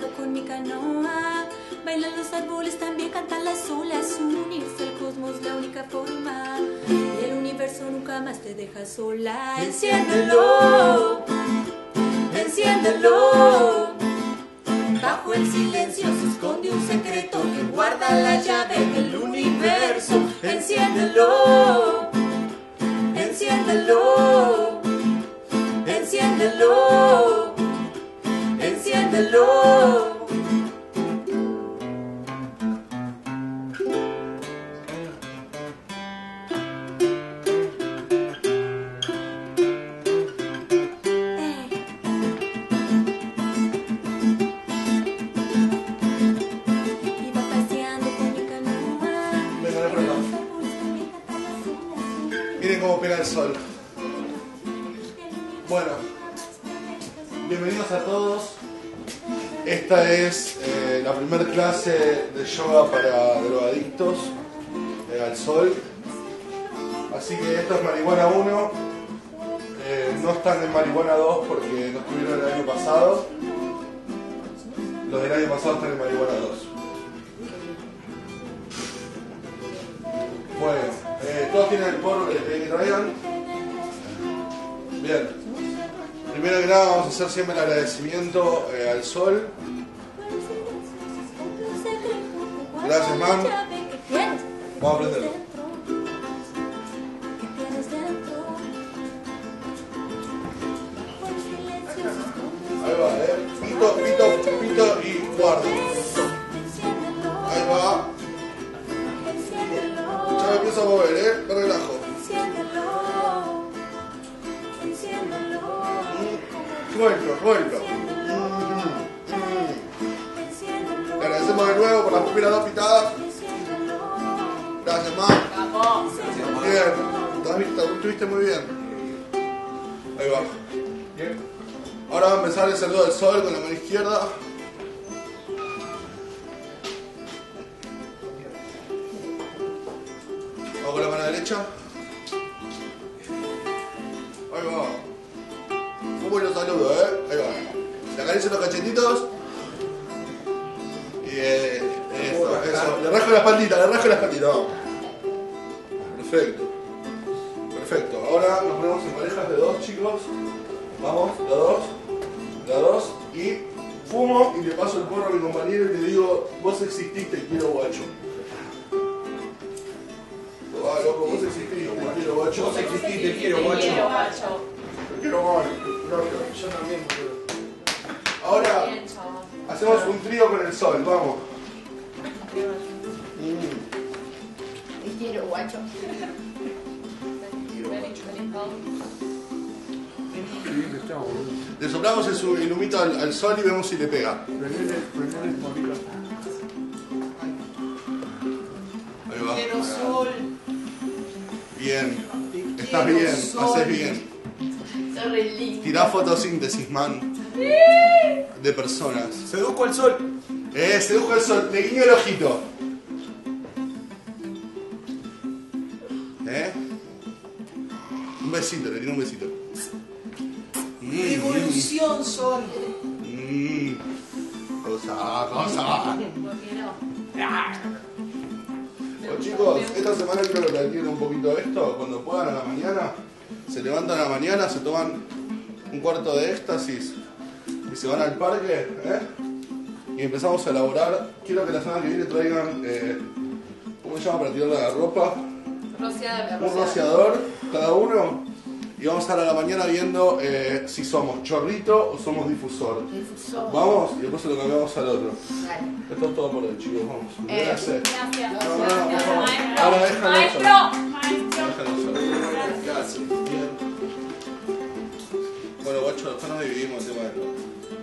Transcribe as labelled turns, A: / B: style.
A: con mi canoa. Bailan los árboles, también cantan las olas. Unirse al cosmos, la única forma. Y el universo nunca más te deja sola. Enciéndelo, enciéndelo. Bajo el silencio se esconde un secreto que guarda la llave del universo. Enciéndelo, enciéndelo,
B: Miren cómo pega el sol. Bueno, bienvenidos a todos. Esta es eh, la primera clase de yoga para drogadictos eh, al sol. Así que esto es marihuana 1. Eh, no están en marihuana 2 porque no estuvieron el año pasado. Los del año pasado están en marihuana 2. Bueno, todos tienen el porro que les pedí que traigan. Bien. Primero que nada vamos a hacer siempre el agradecimiento eh, al sol. Gracias, mam. Vamos a aprenderlo. Ahí va, eh. Pito, pito, pito me empiezo a mover, eh. Me relajo. Suelto, suelto. Le agradecemos de nuevo por las primeras dos pitadas. Gracias, mam. Bien. Estuviste, estuviste muy bien. Ahí va. Ahora va a empezar el saludo del sol con la mano izquierda. Derecha. Ahí va. Un buen saludo, ¿eh? Ahí va. Le acaricio los cachetitos. Y eh, eso, eso. Le rasco la espaldita, le rasco la espaldita. Vamos. Perfecto. Perfecto. Ahora nos ponemos en parejas de dos, chicos. Vamos, de dos. De dos. Y fumo y le paso el porro a mi compañero y le digo, vos exististe, quiero guacho. Guacho.
C: Vos exististe, quiero, guacho.
D: Quiero, guacho.
B: Quiero guacho.
C: Yo también.
B: Ahora hacemos un trío con el sol, vamos.
E: Y quiero guacho.
B: Le soplamos el, el humito al, al sol y vemos si le pega. Ahí va.
C: Quiero sol.
B: Bien. Estás bien, haces bien.
D: Soy re lindo.
B: Tirá fotosíntesis, man. De personas.
C: Seduzco al sol.
B: Eh, sedujo el sol. Le guiño el ojito. ¿Eh? Un besito, le tiro un besito. Mm,
C: Revolución sol.
B: mm, mm. Cosa, cosa.
D: ¿Por
B: Bueno, chicos, esta semana quiero que entiendan un poquito esto. Cuando puedan a la mañana, se levantan a la mañana, se toman un cuarto de éxtasis y se van al parque, ¿eh? Y empezamos a elaborar. Quiero que la semana que viene traigan, eh, ¿cómo se llama para tirarle la ropa?
D: Rociada,
B: Un rociador cada uno. Y vamos a estar a la mañana viendo eh, si somos chorrito o somos difusor.
E: Difusor.
B: Vamos y después se lo cambiamos al otro.
E: Dale.
B: Esto es todo por hoy, chicos. Vamos.
E: Eh,
B: Gracias.
D: Gracias.
B: No, no, no, por favor.
D: Maestro.
B: Ahora déjalo
D: Maestro. Maestro.
B: Déjalo solo. Gracias. Bien. Bueno, guacho, después nos dividimos el tema de.